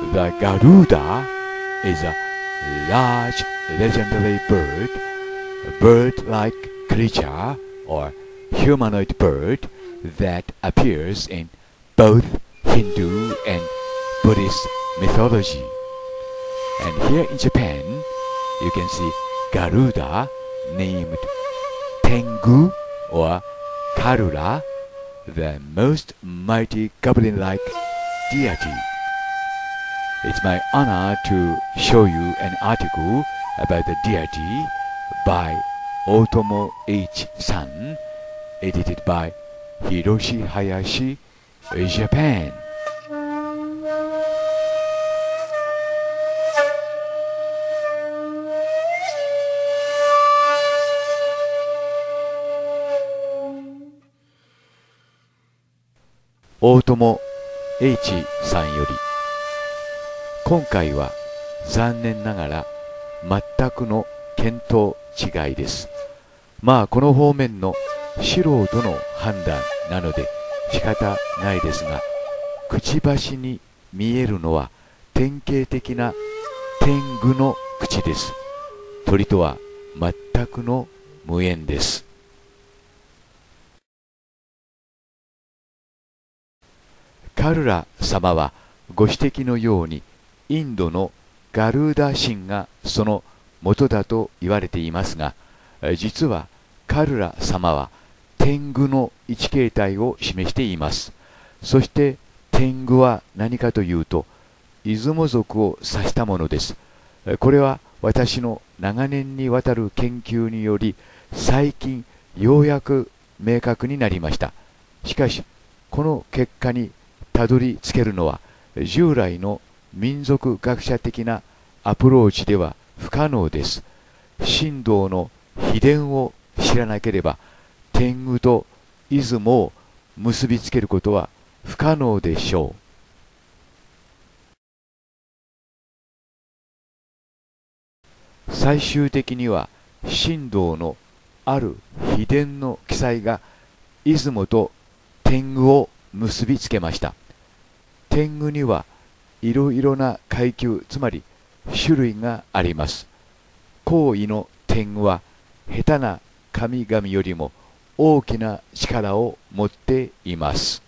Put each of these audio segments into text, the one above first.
The Garuda is a large legendary bird, a bird-like creature or humanoid bird that appears in both Hindu and Buddhist mythology. And here in Japan, you can see Garuda named Tengu or Karura, the most mighty goblin-like deity. It's my honor to show you an article about the deity by Otomo H. San, edited by Hiroshi Hayashi, Japan. 大友 H さんより 今回は残念ながら全くの見当違いです。まあこの方面の素人の判断なので仕方ないですがくちばしに見えるのは典型的な天狗の口です。鳥とは全くの無縁です。カルラ様はご指摘のようにインドのガルーダ神がその元だと言われていますが実はカルラ様は天狗の一形態を示しています。そして天狗は何かというと出雲族を指したものです。これは私の長年にわたる研究により最近ようやく明確になりました。しかしこの結果にたどり着けるのは従来の民族学者的なアプローチでは不可能です。神道の秘伝を知らなければ天狗と出雲を結びつけることは不可能でしょう。最終的には神道のある秘伝の記載が出雲と天狗を結びつけました。天狗にはいろいろな階級つまり種類があります。行為の天狗は下手な神々よりも大きな力を持っています。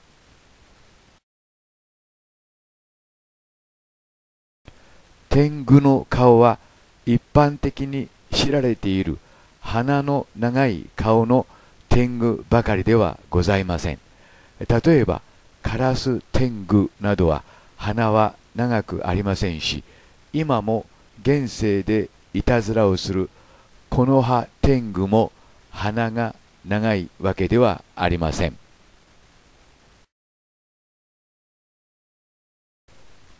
天狗の顔は一般的に知られている。鼻の長い顔の天狗ばかりではございません。例えばカラス天狗などは鼻は長くありませんし今も現世でいたずらをするこの葉天狗も鼻が長いわけではありません。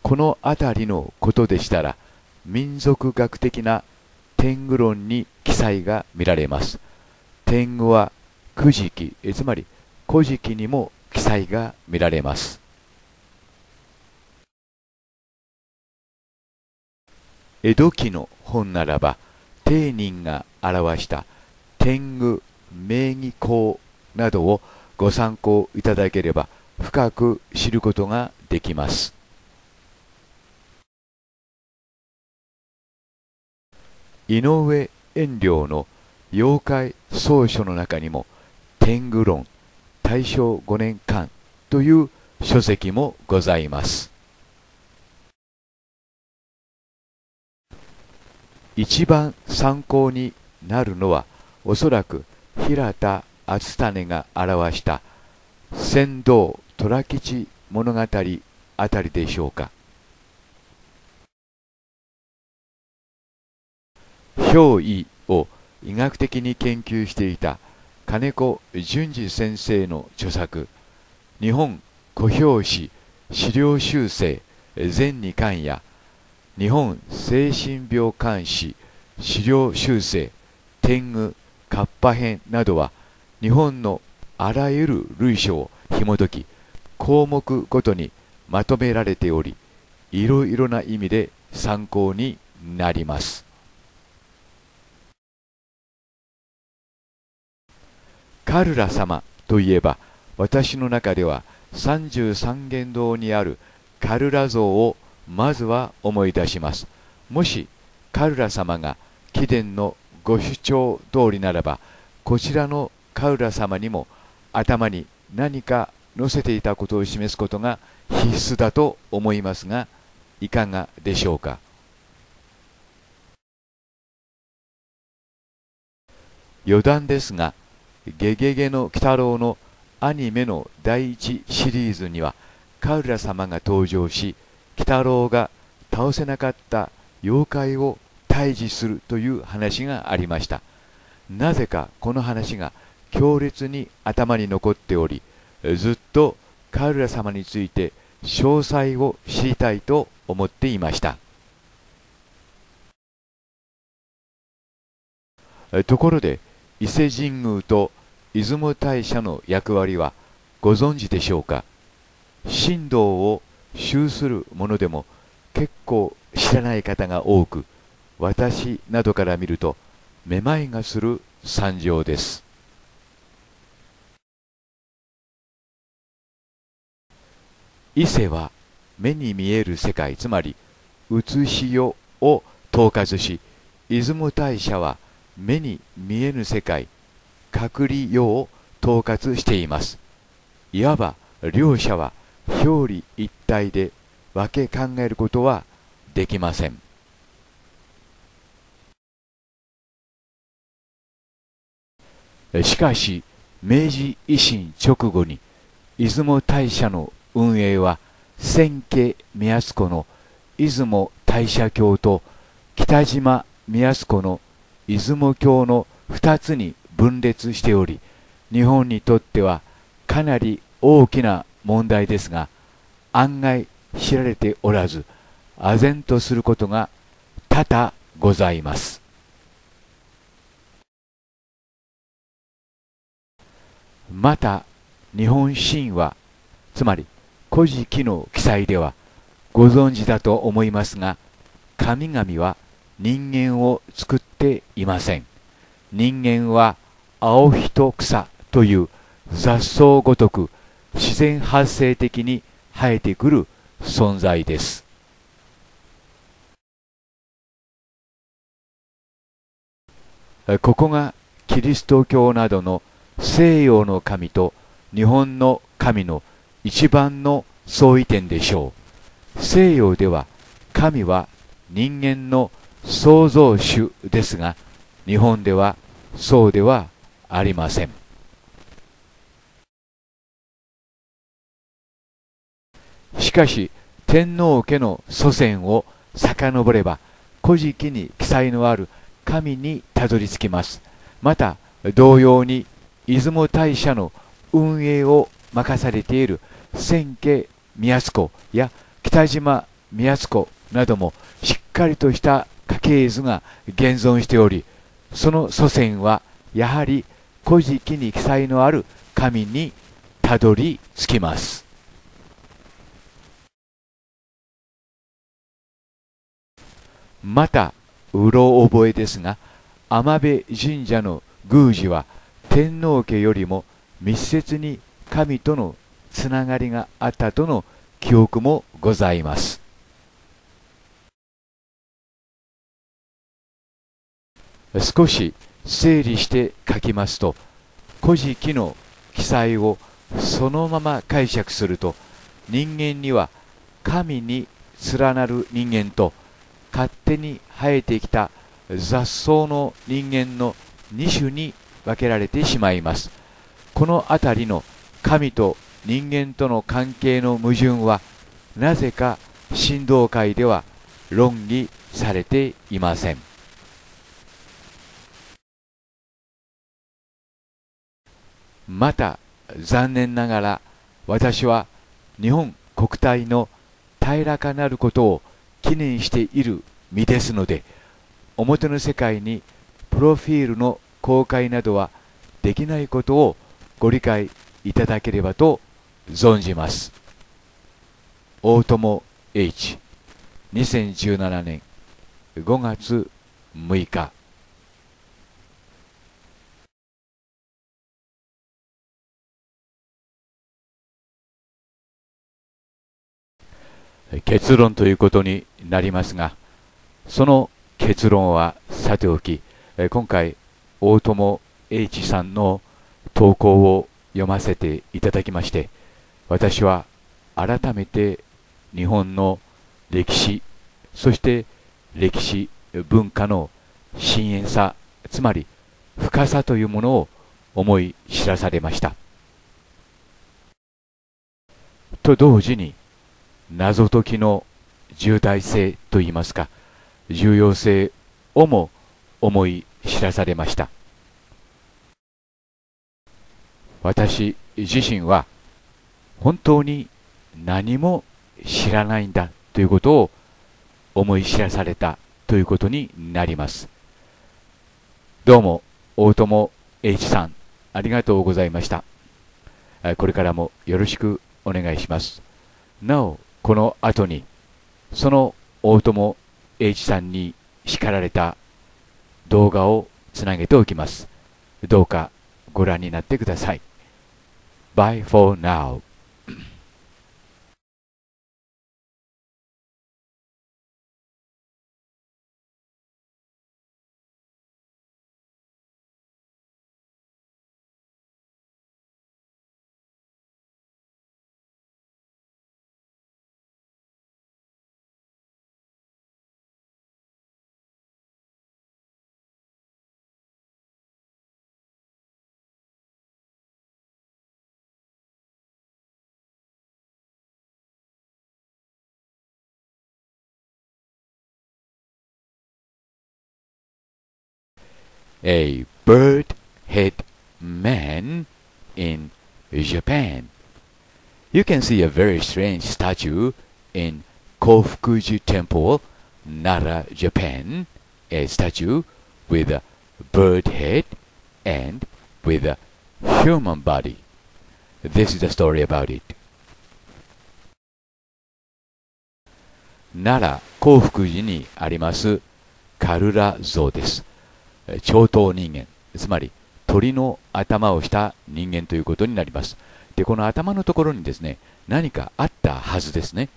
この辺りのことでしたら民族学的な天狗論に記載が見られます。天狗は古事記つまり古事記にも記載が見られます。江戸期の本ならば丁人が表した天狗名義項などをご参考いただければ深く知ることができます。井上遠慮の妖怪草書の中にも天狗論大正5年間という書籍もございます。一番参考になるのはおそらく平田篤胤が表した船頭虎吉物語あたりでしょうか。憑依を医学的に研究していた金子淳二先生の著作日本古表史資料修正全2巻や日本精神病監視資料修正天狗カッパ編などは日本のあらゆる類書を紐解き項目ごとにまとめられておりいろいろな意味で参考になります。カルラ様といえば私の中では三十三間堂にあるカルラ像をまずは思い出します。もしカルラ様が貴殿のご主張通りならばこちらのカウラ様にも頭に何か乗せていたことを示すことが必須だと思いますがいかがでしょうか？余談ですが「ゲゲゲの鬼太郎」のアニメの第一シリーズにはカウラ様が登場し鬼太郎が倒せなかった妖怪を退治するという話がありました。なぜかこの話が強烈に頭に残っておりずっとカウラ様について詳細を知りたいと思っていました。ところで伊勢神宮と出雲大社の役割はご存知でしょうか？神道を修する者でも結構知らない方が多く私などから見るとめまいがする惨状です。伊勢は目に見える世界つまり写し世を統括し出雲大社は目に見えぬ世界隔離世を統括しています。いわば両者は表裏一体で分け考えることはできません。しかし明治維新直後に出雲大社の運営は千家宮津湖の出雲大社教と北島宮津湖の出雲教の2つに分裂しており日本にとってはかなり大きな問題ですが案外知られておらず唖然とすることが多々ございます。また日本神話つまり古事記の記載ではご存知だと思いますが神々は人間を作っていません。人間は青人草という雑草ごとく自然発生的に生えてくる存在です。ここがキリスト教などの西洋の神と日本の神の一番の相違点でしょう。西洋では神は人間の創造主ですが日本ではそうではありません。しかし天皇家の祖先を遡れば古事記に記載のある神にたどり着きます。また同様に出雲大社の運営を任されている千家宮津湖や北島宮津湖などもしっかりとした家系図が現存しておりその祖先はやはり古事記に記載のある神にたどり着きます。またうろ覚えですが天部神社の宮司は天皇家よりも密接に神とのつながりがあったとの記憶もございます。少し整理して書きますと古事記の記載をそのまま解釈すると人間には神に連なる人間と勝手に生えてきた雑草の人間の2種に分けられてしまいます。この辺りの神と人間との関係の矛盾はなぜか神道界では論議されていません。また残念ながら私は日本国体の平らかなることを記念している身ですので表の世界にプロフィールの公開などはできないことをご理解いただければと存じます。大友 H 2017年5月6日。結論ということになりますが、その結論はさておき、今回、大友 H さんの投稿を読ませていただきまして、私は改めて日本の歴史、そして歴史、文化の深遠さ、つまり深さというものを思い知らされました。と同時に、謎解きの重大性といいますか、重要性をも思い知らされました。私自身は本当に何も知らないんだということを思い知らされたということになります。どうも、大友 H さん、ありがとうございました。これからもよろしくお願いします。なお、この後に、その大友栄一さんに叱られた動画をつなげておきます。どうかご覧になってください。Bye for now. a bird head man in Japan. You can see a very strange statue in Kofukuji Temple, Nara, Japan. A statue with a bird head and with a human body. This is the story about it. 奈良興福寺にありますカルラ像です。 超頭人間、つまり鳥の頭をした人間ということになります。で、この頭のところにですね、何かあったはずですね。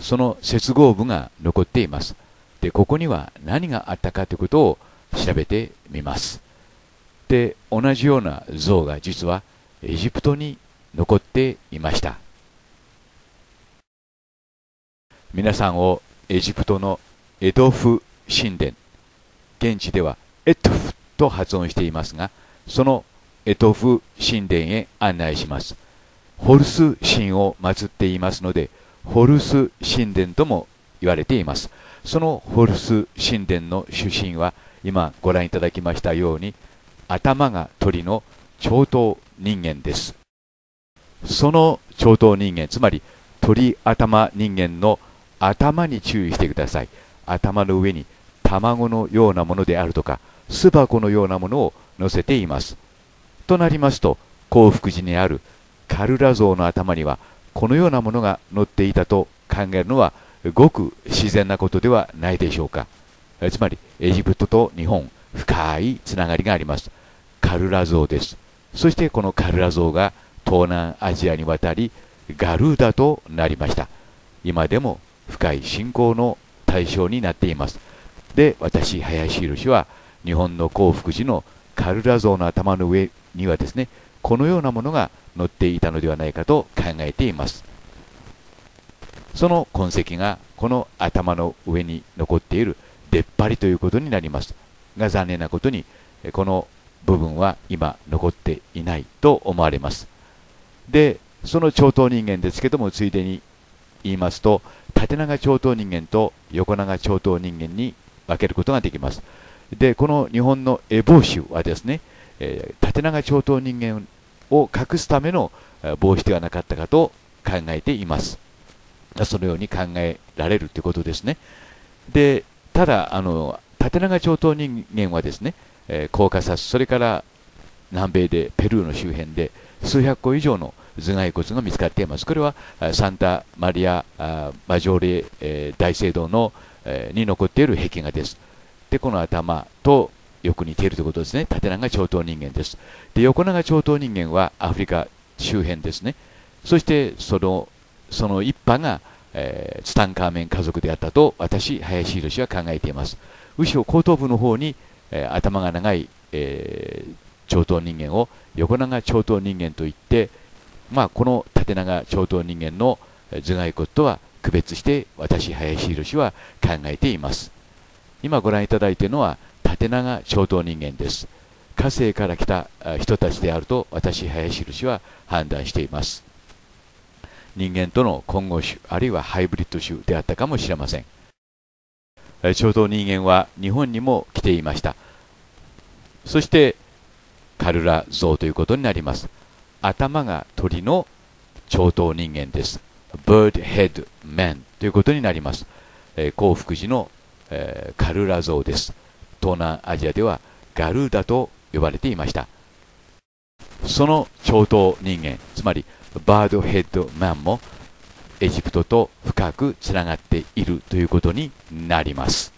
その接合部が残っています。で、ここには何があったかということを調べてみます。で、同じような像が実はエジプトに残っていました。皆さんをエジプトのエドフ神殿、現地ではエトフと発音していますが、そのエトフ神殿へ案内します。ホルス神を祀っていますので、ホルス神殿とも言われています。そのホルス神殿の主神は、今ご覧いただきましたように、頭が鳥の超頭人間です。その超頭人間、つまり鳥頭人間の頭に注意してください。頭の上に卵のようなものであるとか、巣箱のようなものを載せています。となりますと、幸福寺にあるカルラ像の頭には、このようなものが載っていたと考えるのは、ごく自然なことではないでしょうか。つまり、エジプトと日本、深いつながりがあります。カルラ像です。そしてこのカルラ像が東南アジアに渡り、ガルーダとなりました。今でも深い信仰の対象になっています。で、私、林宏は、日本の幸福寺のカルラ像の頭の上にはですね、このようなものが載っていたのではないかと考えています。その痕跡がこの頭の上に残っている出っ張りということになります。が残念なことに、この部分は今残っていないと思われます。で、その超頭人間ですけども、ついでに言いますと、縦長超頭人間と横長超頭人間に分けることができます。で、この日本のエボウシはですね、えー、縦長超頭人間を隠すための帽子ではなかったかと考えています。そのように考えられるということですね。で、ただ、あの、縦長超頭人間はですね、えー、コーカサス、それから南米でペルーの周辺で数百個以上の頭蓋骨が見つかっています。これはサンタマリア・マジョーレ、え、大聖堂の、え、に残っている壁画です。で、この頭とよく似ているということですね。縦長長頭人間です。で、横長長頭人間はアフリカ周辺ですね。そして、その、その一派がえー、ツタンカーメン家族であったと私、林宏は考えています。後ろ後頭部の方に、えー、頭が長い、えー、長頭人間を横長長頭人間といって、まあ、この縦長長頭人間の頭蓋骨とは区別して私、林宏は考えています。今ご覧いただいているのは縦長長頭人間です。火星から来た人たちであると私、林宏は判断しています。人間との混合種、あるいはハイブリッド種であったかもしれません。長頭人間は日本にも来ていました。そして、カルラ像ということになります。頭が鳥の長頭人間です。bird head man ということになります。えー、幸福寺の、え、カルラ像です。東南アジアではガルーダと呼ばれていました。その超党人間、つまりバードヘッドマンもエジプトと深くつながっているということになります。